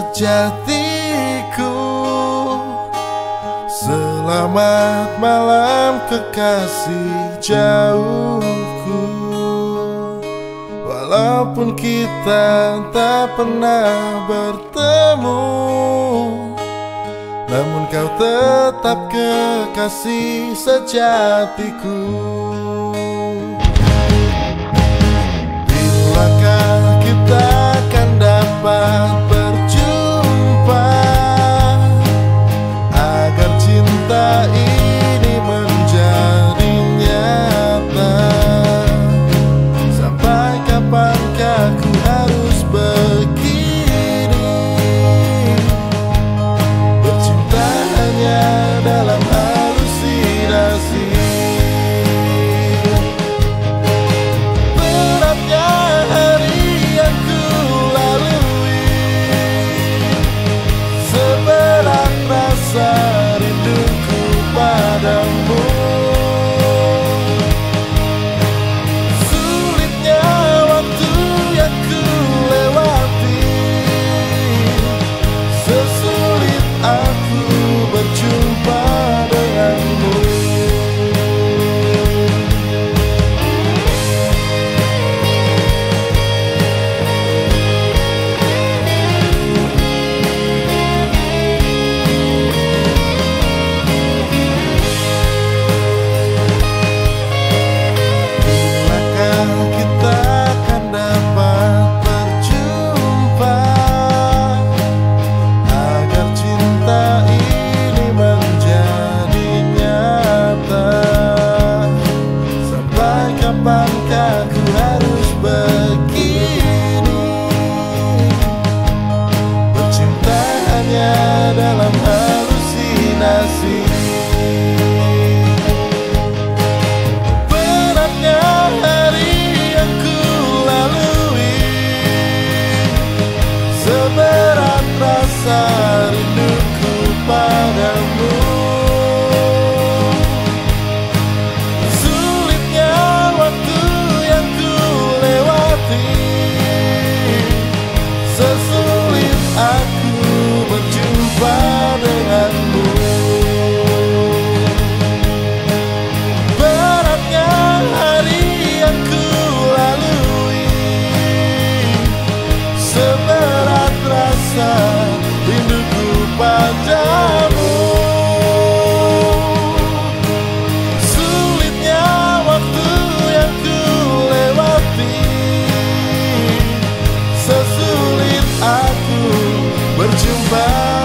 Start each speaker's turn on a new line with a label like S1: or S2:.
S1: sejatiku. Selamat malam kekasih jauhku. Walaupun kita tak pernah bertemu Namun kau tetap kekasih sejatiku. Bilakah kita Seberat rasa rinduku padamu. Sulitnya waktu yang ku lewati Sesulit aku berjumpa.